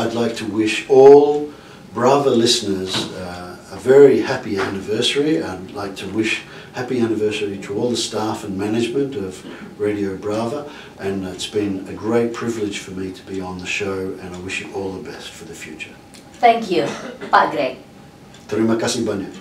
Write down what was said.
I'd like to wish all Brava listeners uh, a very happy anniversary. I'd like to wish happy anniversary to all the staff and management of Radio Brava and it's been a great privilege for me to be on the show and I wish you all the best for the future. Thank you, Pak Greg. Terima kasih banyak.